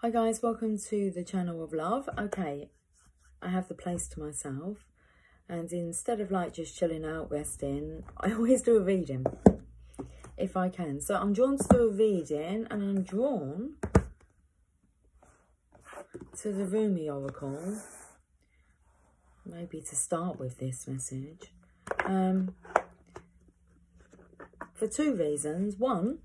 Hi guys, welcome to the channel of love. Okay, I have the place to myself and instead of like just chilling out, resting, I always do a reading if I can. So I'm drawn to do a reading and I'm drawn to the Rumi Oracle. Maybe to start with this message. Um, for two reasons. One,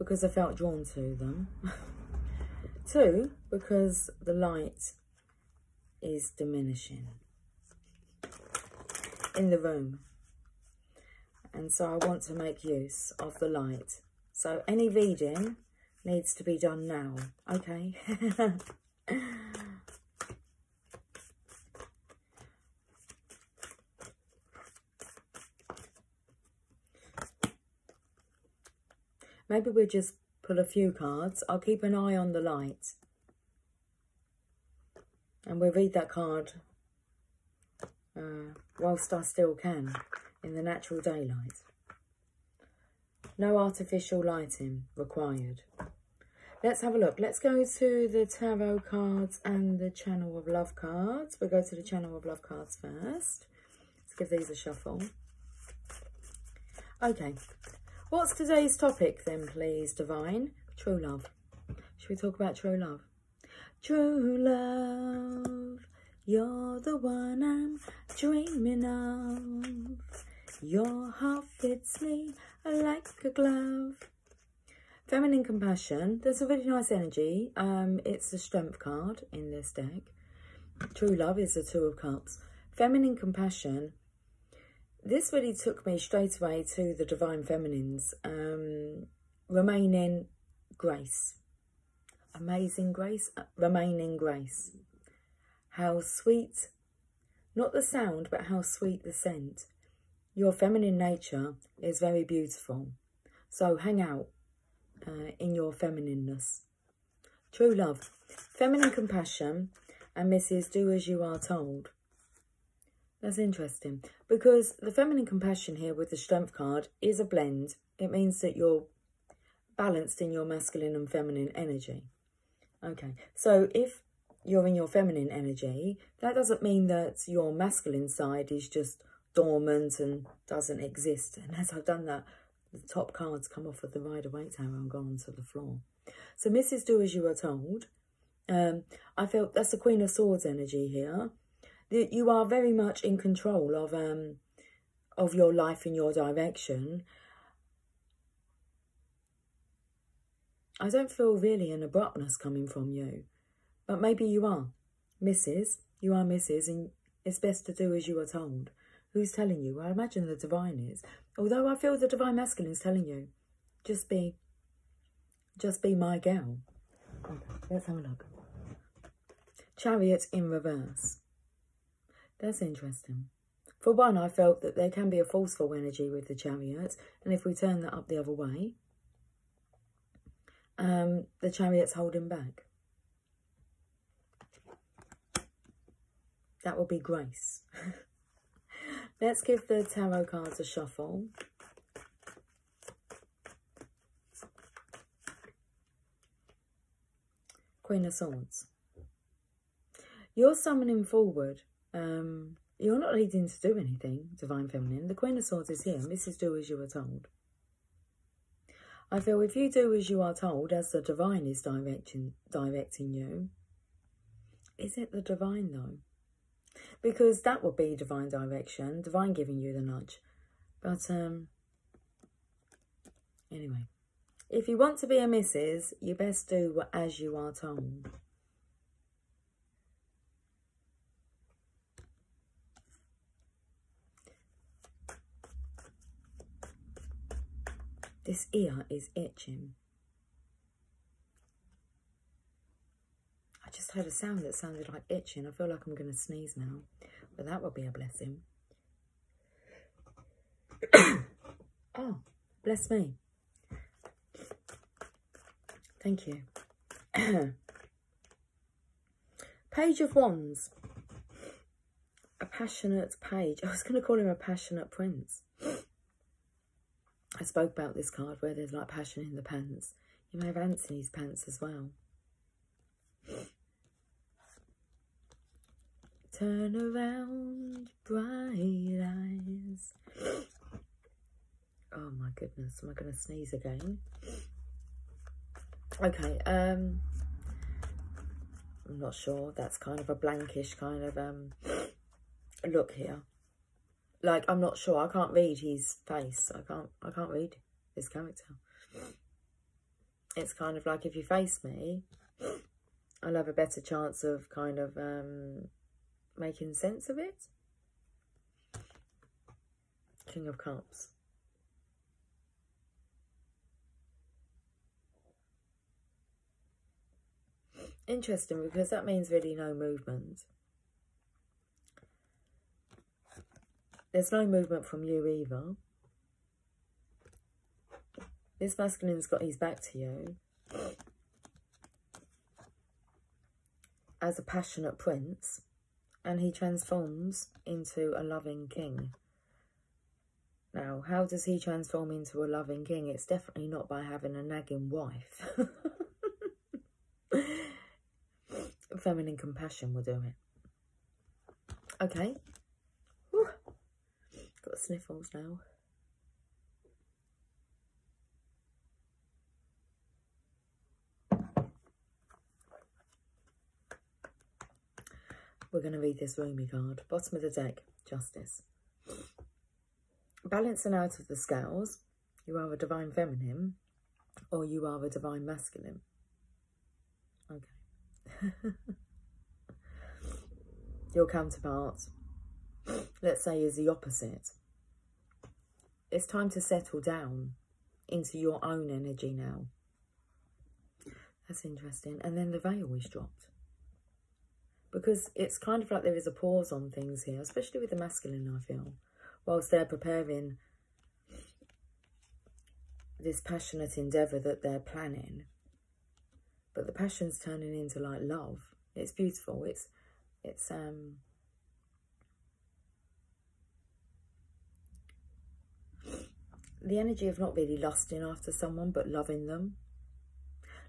because I felt drawn to them. Two, because the light is diminishing in the room. And so I want to make use of the light. So any reading needs to be done now, okay? Maybe we'll just pull a few cards. I'll keep an eye on the light. And we'll read that card uh, whilst I still can in the natural daylight. No artificial lighting required. Let's have a look. Let's go to the tarot cards and the channel of love cards. We'll go to the channel of love cards first. Let's give these a shuffle. Okay, What's today's topic then, please, Divine? True love. Should we talk about true love? True love, you're the one I'm dreaming of. Your heart fits me like a glove. Feminine compassion. There's a really nice energy. Um, it's the strength card in this deck. True love is the two of cups. Feminine compassion this really took me straight away to the Divine Feminines. Um, remaining grace. Amazing grace. Uh, remaining grace. How sweet, not the sound, but how sweet the scent. Your feminine nature is very beautiful. So hang out uh, in your feminineness. True love. Feminine compassion and Mrs. Do As You Are Told. That's interesting because the feminine compassion here with the strength card is a blend. It means that you're balanced in your masculine and feminine energy. Okay, so if you're in your feminine energy, that doesn't mean that your masculine side is just dormant and doesn't exist. And as I've done that, the top cards come off of the Rider-Waite Tower and gone onto the floor. So Mrs. Do As You Are Told, um, I felt that's the Queen of Swords energy here that you are very much in control of um of your life and your direction. I don't feel really an abruptness coming from you, but maybe you are. Mrs., you are Mrs., and it's best to do as you are told. Who's telling you? I imagine the divine is. Although I feel the divine masculine is telling you, just be, just be my gal. Okay, let's have a look. Chariot in reverse. That's interesting. For one, I felt that there can be a forceful energy with the chariot, and if we turn that up the other way, um, the chariot's holding back. That will be grace. Let's give the tarot cards a shuffle. Queen of Swords. You're summoning forward um, you're not needing to do anything, Divine Feminine. The Queen of Swords is here. Mrs. Do as you are told. I feel if you do as you are told, as the Divine is directing, directing you, is it the Divine though? Because that would be Divine direction, Divine giving you the nudge. But, um, anyway. If you want to be a Mrs., you best do as you are told. This ear is itching. I just heard a sound that sounded like itching. I feel like I'm going to sneeze now. But that would be a blessing. oh, bless me. Thank you. page of Wands. A passionate page. I was going to call him a passionate prince. I spoke about this card where there's like passion in the pants. You may have Anthony's pants as well. Turn around, bright eyes. Oh my goodness, am I going to sneeze again? Okay, um, I'm not sure. That's kind of a blankish kind of um look here. Like, I'm not sure. I can't read his face. I can't, I can't read his character. It's kind of like if you face me, I'll have a better chance of kind of um, making sense of it. King of Cups. Interesting because that means really no movement. There's no movement from you either. This masculine's got his back to you. As a passionate prince. And he transforms into a loving king. Now, how does he transform into a loving king? It's definitely not by having a nagging wife. Feminine compassion will do it. Okay. Got sniffles now. We're going to read this Rumi card. Bottom of the deck, Justice. Balancing out of the scales, you are a divine feminine or you are a divine masculine. Okay. Your counterpart, let's say, is the opposite. It's time to settle down into your own energy now. That's interesting. And then the veil is dropped because it's kind of like there is a pause on things here, especially with the masculine, I feel, whilst they're preparing this passionate endeavour that they're planning. But the passion's turning into like love. It's beautiful. It's, it's, um, the energy of not really lusting after someone, but loving them.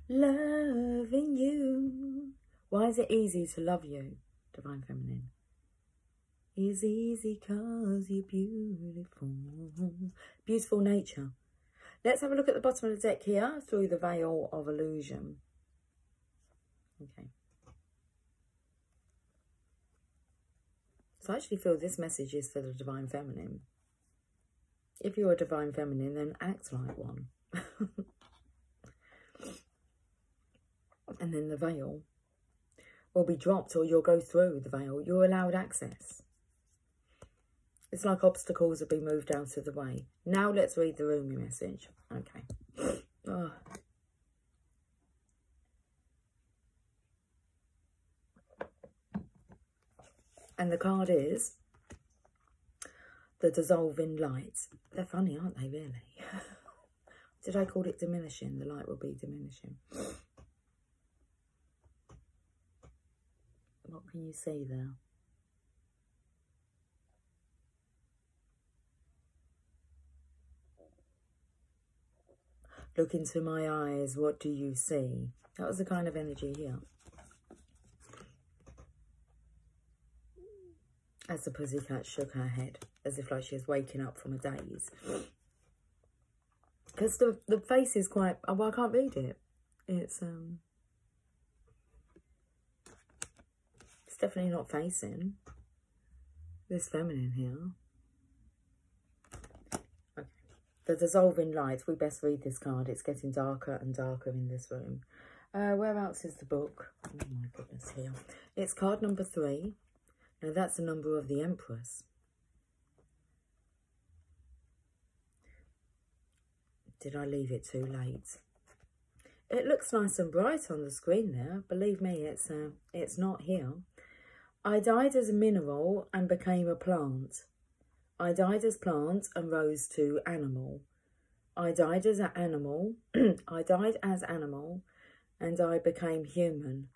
Loving you why is it easy to love you, Divine Feminine? Is easy cause you're beautiful. Beautiful nature. Let's have a look at the bottom of the deck here through the veil of illusion. Okay. So I actually feel this message is for the Divine Feminine. If you're a Divine Feminine, then act like one. and then the veil will be dropped or you'll go through the veil. You're allowed access. It's like obstacles have been moved out of the way. Now let's read the Rumi message. Okay. Oh. And the card is the dissolving light. They're funny, aren't they, really? Did I call it diminishing? The light will be diminishing. What can you see there? Look into my eyes, what do you see? That was the kind of energy here. As the pussycat shook her head, as if like she was waking up from a daze. Because the, the face is quite, oh, well, I can't read it. It's, um, It's definitely not facing this feminine here. Okay. The dissolving light. We best read this card. It's getting darker and darker in this room. Uh, where else is the book? Oh my goodness, here. It's card number three. Now that's the number of the Empress. Did I leave it too late? It looks nice and bright on the screen there. Believe me, it's uh, it's not here. I died as a mineral and became a plant. I died as plant and rose to animal. I died as an animal. I died as animal and I became human.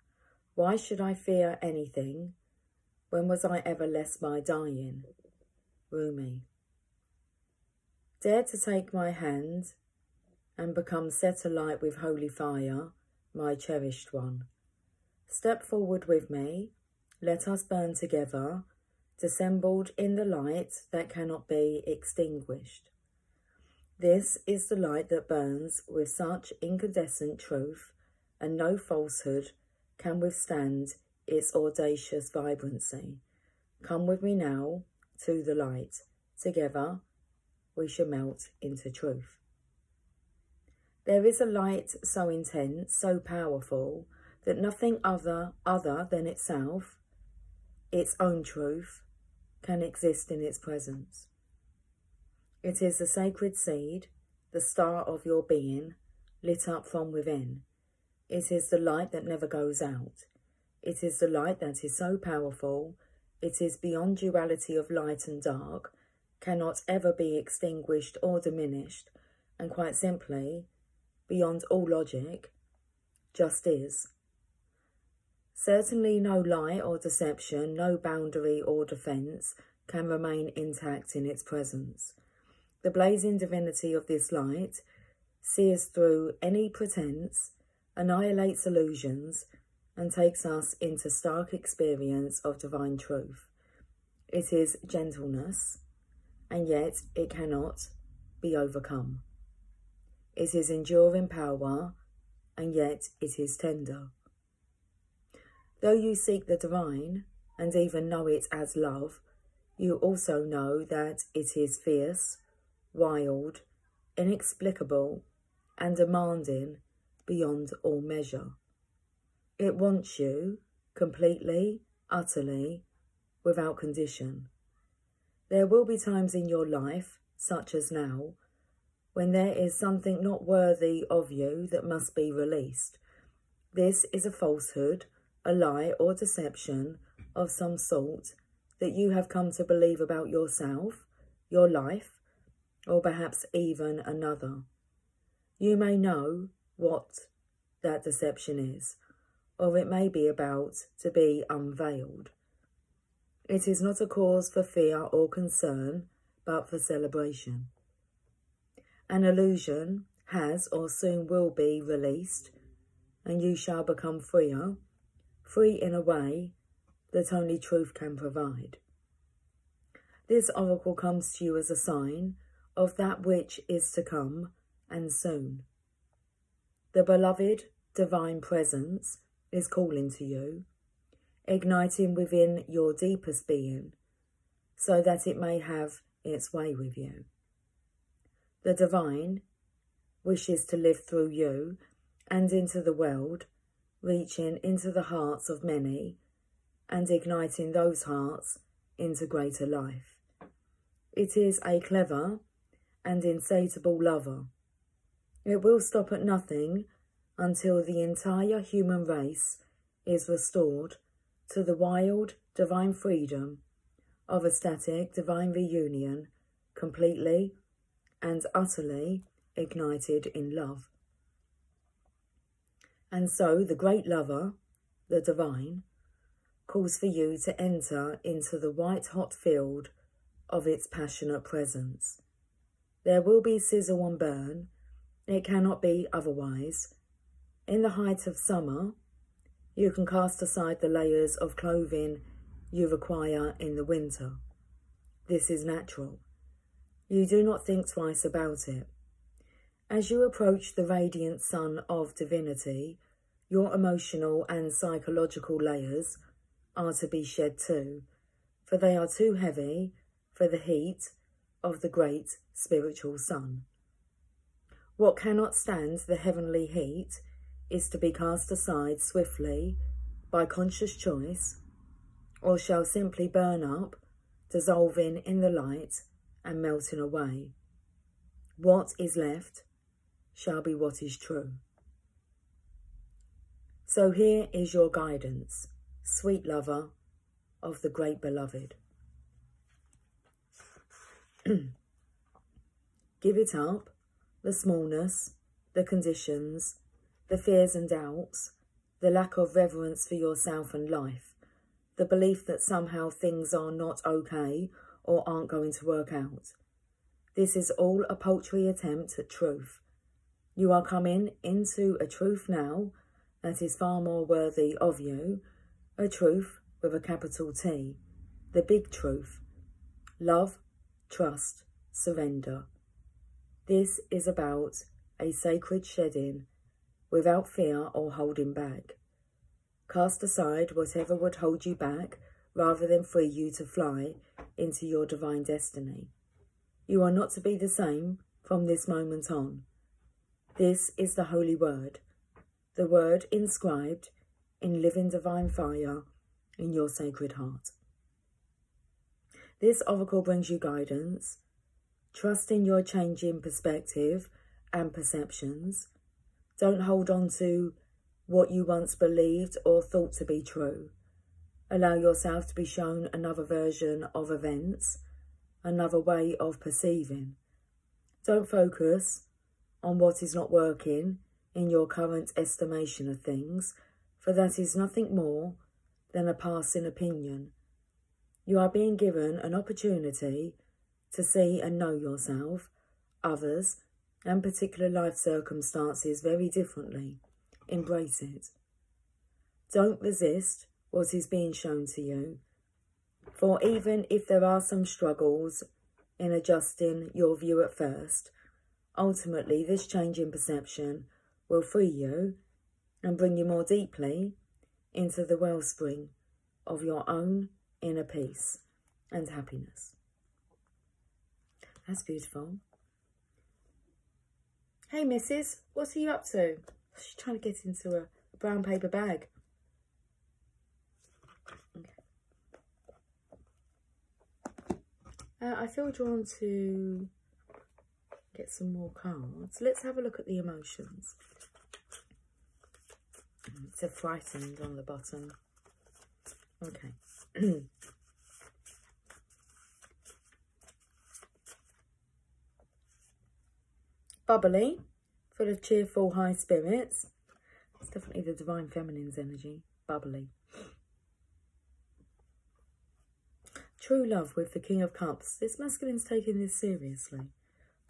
Why should I fear anything? When was I ever less by dying? Rumi. Dare to take my hand and become set alight with holy fire, my cherished one. Step forward with me, let us burn together, dissembled in the light that cannot be extinguished. This is the light that burns with such incandescent truth, and no falsehood can withstand its audacious vibrancy. Come with me now to the light. Together we shall melt into truth. There is a light so intense, so powerful, that nothing other, other than itself, its own truth, can exist in its presence. It is the sacred seed, the star of your being, lit up from within. It is the light that never goes out. It is the light that is so powerful, it is beyond duality of light and dark, cannot ever be extinguished or diminished, and quite simply, beyond all logic, just is. Certainly no lie or deception, no boundary or defence can remain intact in its presence. The blazing divinity of this light sees through any pretense, annihilates illusions, and takes us into stark experience of divine truth. It is gentleness, and yet it cannot be overcome. It is enduring power, and yet it is tender. Though you seek the divine, and even know it as love, you also know that it is fierce, wild, inexplicable, and demanding beyond all measure. It wants you completely, utterly, without condition. There will be times in your life, such as now, when there is something not worthy of you that must be released. This is a falsehood, a lie or deception of some sort that you have come to believe about yourself, your life, or perhaps even another. You may know what that deception is, or it may be about to be unveiled. It is not a cause for fear or concern, but for celebration. An illusion has or soon will be released, and you shall become freer, free in a way that only truth can provide. This oracle comes to you as a sign of that which is to come and soon. The beloved divine presence is calling to you, igniting within your deepest being so that it may have its way with you. The divine wishes to live through you and into the world, reaching into the hearts of many and igniting those hearts into greater life. It is a clever and insatiable lover. It will stop at nothing until the entire human race is restored to the wild divine freedom of ecstatic divine reunion completely and utterly ignited in love. And so the great lover, the divine, calls for you to enter into the white hot field of its passionate presence. There will be sizzle and burn, it cannot be otherwise. In the height of summer, you can cast aside the layers of clothing you require in the winter. This is natural. You do not think twice about it. As you approach the radiant sun of divinity, your emotional and psychological layers are to be shed too, for they are too heavy for the heat of the great spiritual sun. What cannot stand the heavenly heat is to be cast aside swiftly by conscious choice, or shall simply burn up, dissolving in the light and melting away. What is left shall be what is true. So here is your guidance, sweet lover of the great beloved. Give it up, the smallness, the conditions, the fears and doubts, the lack of reverence for yourself and life, the belief that somehow things are not okay or aren't going to work out. This is all a paltry attempt at truth. You are coming into a truth now that is far more worthy of you, a truth with a capital T, the big truth. Love, trust, surrender. This is about a sacred shedding without fear or holding back. Cast aside whatever would hold you back rather than free you to fly into your divine destiny. You are not to be the same from this moment on. This is the holy word, the word inscribed in living divine fire in your sacred heart. This oracle brings you guidance. Trust in your changing perspective and perceptions. Don't hold on to what you once believed or thought to be true. Allow yourself to be shown another version of events, another way of perceiving. Don't focus on what is not working in your current estimation of things, for that is nothing more than a passing opinion. You are being given an opportunity to see and know yourself, others, and particular life circumstances very differently. Embrace it. Don't resist what is being shown to you. For even if there are some struggles in adjusting your view at first, ultimately this change in perception will free you and bring you more deeply into the wellspring of your own inner peace and happiness. That's beautiful. Hey, missus, what are you up to? She's trying to get into a, brown paper bag. Uh, I feel drawn to get some more cards. Let's have a look at the emotions. It's a frightened on the bottom. Okay. Bubbly, full of cheerful high spirits. It's definitely the Divine Feminine's energy. Bubbly. True love with the King of Cups. This masculine's taking this seriously.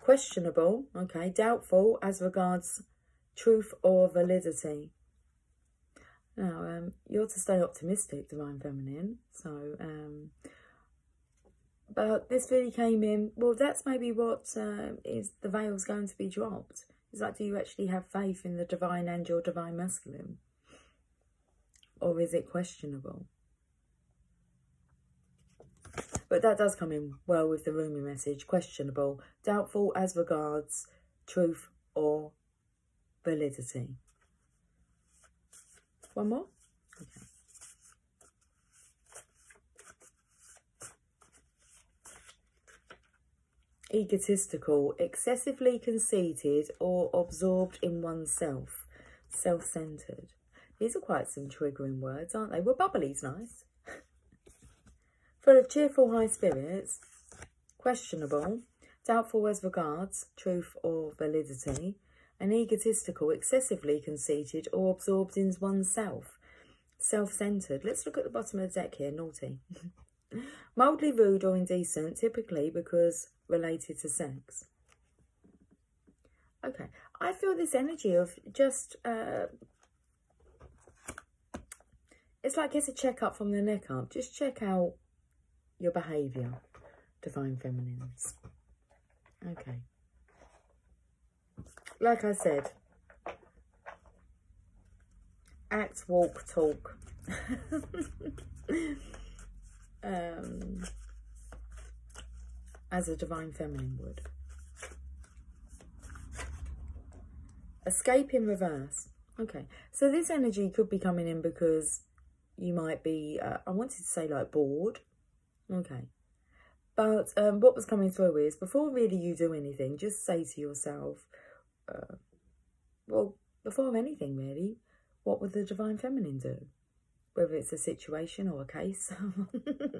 Questionable, okay, doubtful as regards truth or validity. Now, um, you're to stay optimistic, Divine Feminine. So, um, but this really came in, well, that's maybe what uh, is the veil's going to be dropped. Is like, do you actually have faith in the divine and your divine masculine? Or is it questionable? But that does come in well with the Rumi message. Questionable, doubtful as regards truth or validity. One more? Okay. Egotistical, excessively conceited or absorbed in oneself, self-centered. These are quite some triggering words, aren't they? Well, bubbly's nice. Full of cheerful high spirits, questionable, doubtful as regards truth or validity, and egotistical, excessively conceited or absorbed in oneself, self-centered. Let's look at the bottom of the deck here, naughty. Mildly rude or indecent, typically because related to sex. Okay, I feel this energy of just, uh, it's like it's a checkup from the neck up. Just check out your behaviour, Divine Feminines. Okay. Like I said, act, walk, talk. um, as a Divine Feminine would. Escape in reverse. Okay, so this energy could be coming in because you might be, uh, I wanted to say like bored, Okay. But um, what was coming through is, before really you do anything, just say to yourself, uh, well, before anything really, what would the Divine Feminine do? Whether it's a situation or a case.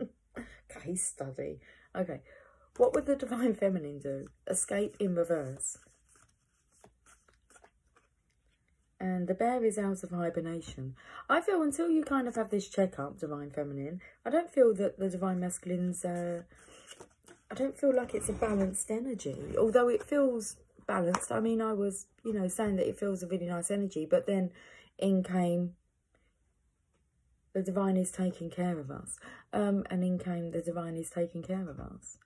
case study. Okay. What would the Divine Feminine do? Escape in reverse. and the bear is out of hibernation. I feel until you kind of have this checkup, Divine Feminine, I don't feel that the Divine Masculine's, uh, I don't feel like it's a balanced energy, although it feels balanced. I mean, I was, you know, saying that it feels a really nice energy, but then in came the divine is taking care of us. Um, and in came the divine is taking care of us.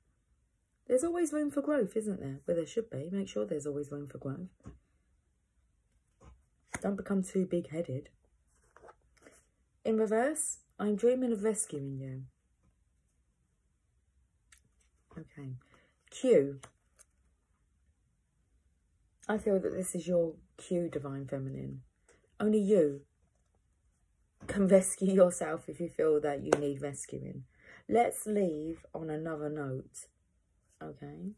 There's always room for growth, isn't there? Well, there should be. Make sure there's always room for growth. Don't become too big-headed. In reverse, I'm dreaming of rescuing you. Okay. cue. I feel that this is your cue, Divine Feminine. Only you can rescue yourself if you feel that you need rescuing. Let's leave on another note. Okay.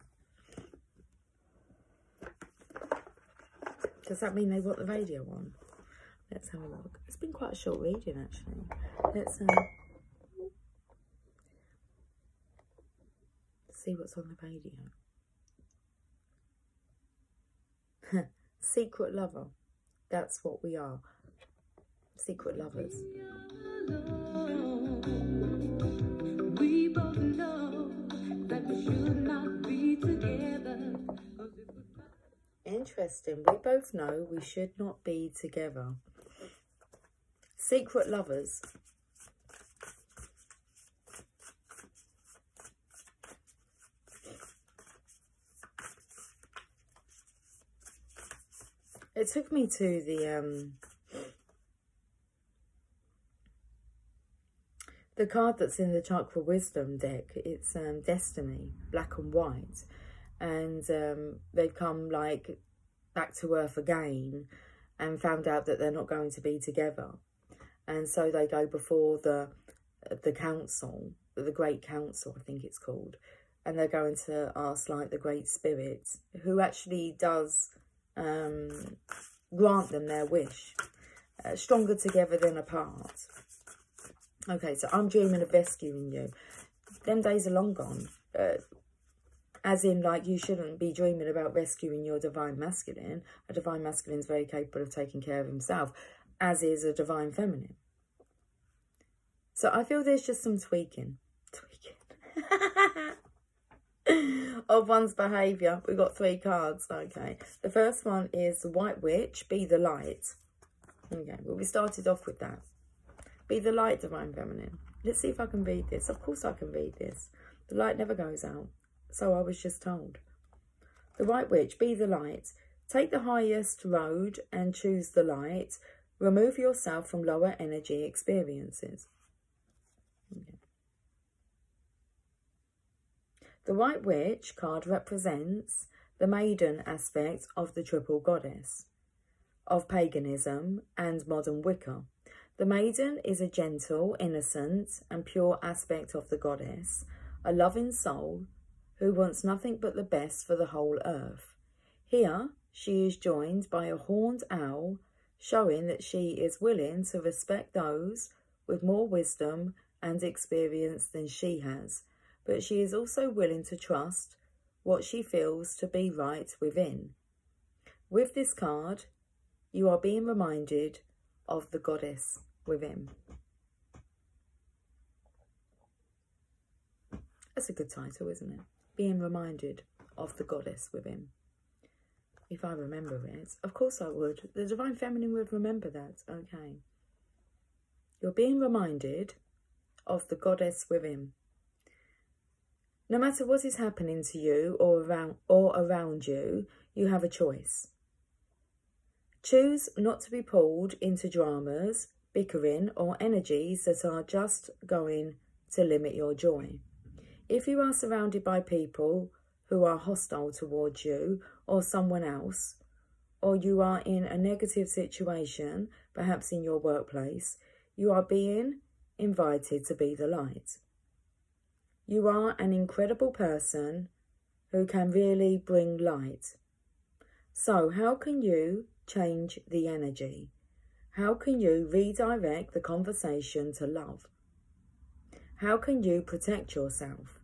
Does that mean they want the radio on? Let's have a look. It's been quite a short reading, actually. Let's um, see what's on the radio. Secret lover. That's what we are. Secret lovers. Together. Interesting. We both know we should not be together. Secret lovers. It took me to the um the card that's in the Chakra Wisdom deck. It's um Destiny, black and white, and um they've come like back to Earth again and found out that they're not going to be together, and so they go before the the council, the Great Council, I think it's called, and they're going to ask like the Great Spirit, who actually does um, grant them their wish. Uh, stronger together than apart. Okay, so I'm dreaming of rescuing you. Them days are long gone. Uh, as in, like, you shouldn't be dreaming about rescuing your divine masculine. A divine masculine is very capable of taking care of himself, as is a divine feminine. So I feel there's just some tweaking. Tweaking. of one's behaviour. We've got three cards. Okay. The first one is White Witch, Be the Light. Okay, well, we started off with that. Be the light, Divine Feminine. Let's see if I can read this. Of course I can read this. The light never goes out. So I was just told. The White Witch, Be the Light. Take the highest road and choose the light. Remove yourself from lower energy experiences. Okay. The White Witch card represents the maiden aspect of the triple goddess of paganism and modern Wicca. The maiden is a gentle, innocent, and pure aspect of the goddess, a loving soul who wants nothing but the best for the whole earth. Here, she is joined by a horned owl, showing that she is willing to respect those with more wisdom and experience than she has but she is also willing to trust what she feels to be right within. With this card, you are being reminded of the goddess within. That's a good title, isn't it? Being reminded of the goddess within. If I remember it. Of course I would. The Divine Feminine would remember that. Okay. You're being reminded of the goddess within. No matter what is happening to you or around, or around you, you have a choice. Choose not to be pulled into dramas, bickering, or energies that are just going to limit your joy. If you are surrounded by people who are hostile towards you or someone else, or you are in a negative situation, perhaps in your workplace, you are being invited to be the light. You are an incredible person who can really bring light. So how can you change the energy? How can you redirect the conversation to love? How can you protect yourself?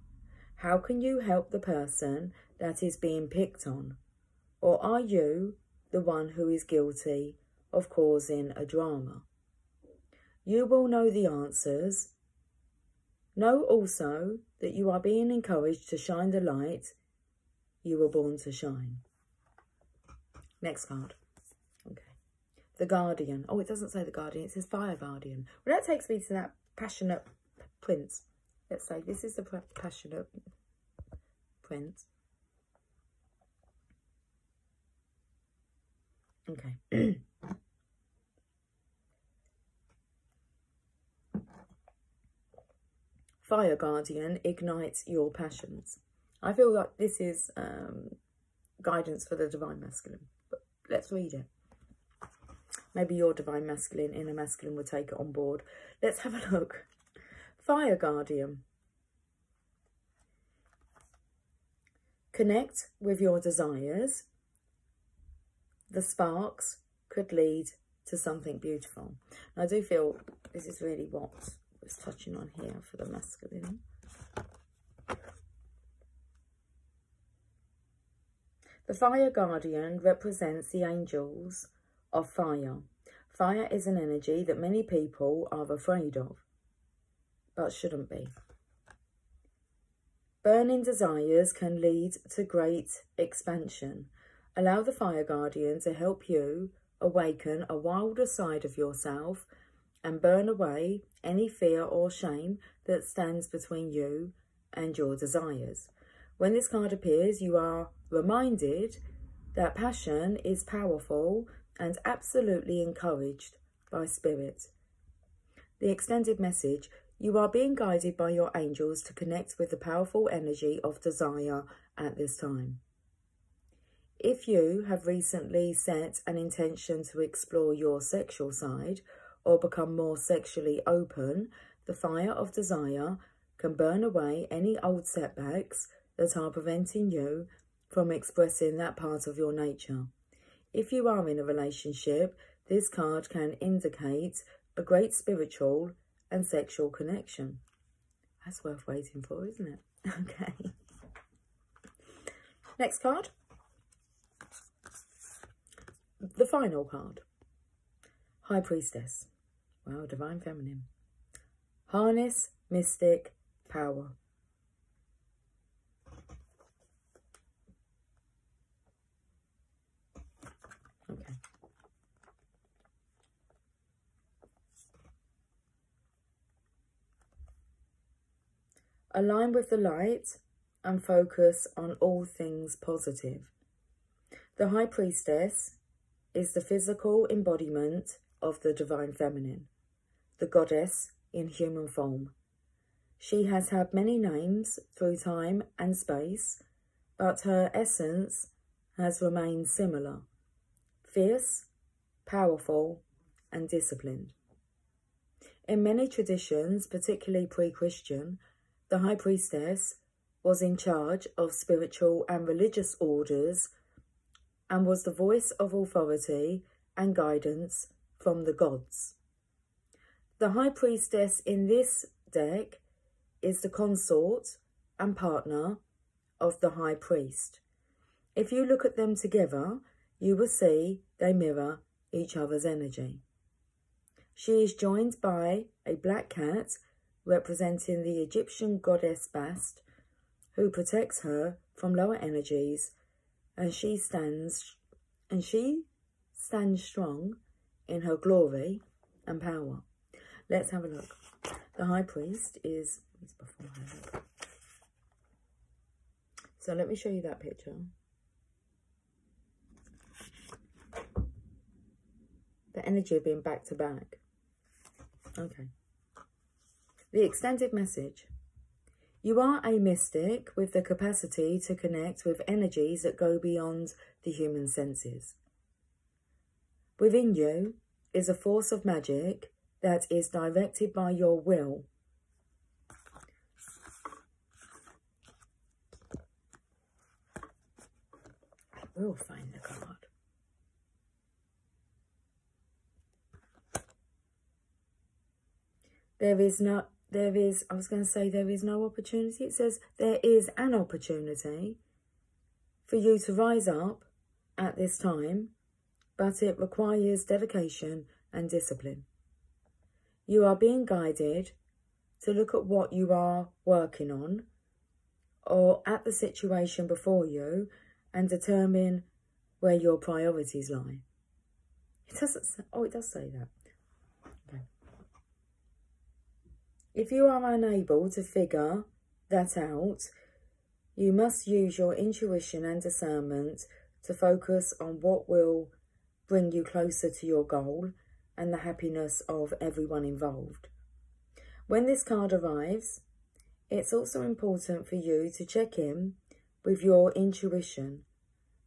How can you help the person that is being picked on? Or are you the one who is guilty of causing a drama? You will know the answers Know also that you are being encouraged to shine the light you were born to shine. Next card. The Guardian. Oh, it doesn't say the Guardian. It says Fire Guardian. Well, that takes me to that passionate prince. Let's say this is the passionate prince. Okay. Fire Guardian ignites your passions. I feel like this is um, guidance for the Divine Masculine. But let's read it. Maybe your Divine Masculine, Inner Masculine will take it on board. Let's have a look. Fire Guardian. Connect with your desires. The sparks could lead to something beautiful. I do feel this is really what was touching on here for the masculine. The fire guardian represents the angels of fire. Fire is an energy that many people are afraid of, but shouldn't be. Burning desires can lead to great expansion. Allow the fire guardian to help you awaken a wilder side of yourself and burn away any fear or shame that stands between you and your desires. When this card appears, you are reminded that passion is powerful and absolutely encouraged by spirit. The extended message you are being guided by your angels to connect with the powerful energy of desire at this time. If you have recently set an intention to explore your sexual side or become more sexually open, the fire of desire can burn away any old setbacks that are preventing you from expressing that part of your nature. If you are in a relationship, this card can indicate a great spiritual and sexual connection. That's worth waiting for, isn't it? Okay. Next card. The final card. High Priestess. Wow, Divine Feminine. Harness Mystic Power. Okay. Align with the light and focus on all things positive. The High Priestess is the physical embodiment of the Divine Feminine, the goddess in human form. She has had many names through time and space, but her essence has remained similar fierce, powerful, and disciplined. In many traditions, particularly pre Christian, the high priestess was in charge of spiritual and religious orders and was the voice of authority and guidance from the gods. The high priestess in this deck is the consort and partner of the high priest. If you look at them together, you will see they mirror each other's energy. She is joined by a black cat representing the Egyptian goddess Bast, who protects her from lower energies, and she stands and she stands strong in her glory and power. Let's have a look. The high priest is, before her. So let me show you that picture. The energy of being back to back. Okay. The extended message. You are a mystic with the capacity to connect with energies that go beyond the human senses. Within you is a force of magic that is directed by your will. I will find the card. There is no there is, I was going to say there is no opportunity. It says there is an opportunity for you to rise up at this time, but it requires dedication and discipline. You are being guided to look at what you are working on or at the situation before you and determine where your priorities lie. It doesn't say, oh, it does say that. Okay. If you are unable to figure that out, you must use your intuition and discernment to focus on what will bring you closer to your goal and the happiness of everyone involved. When this card arrives, it's also important for you to check in with your intuition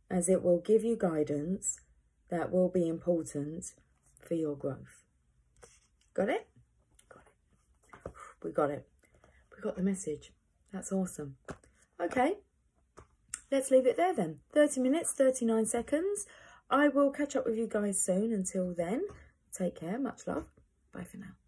as it will give you guidance that will be important for your growth. Got it? We got it. We got the message. That's awesome. Okay, let's leave it there then. 30 minutes, 39 seconds. I will catch up with you guys soon. Until then, take care. Much love. Bye for now.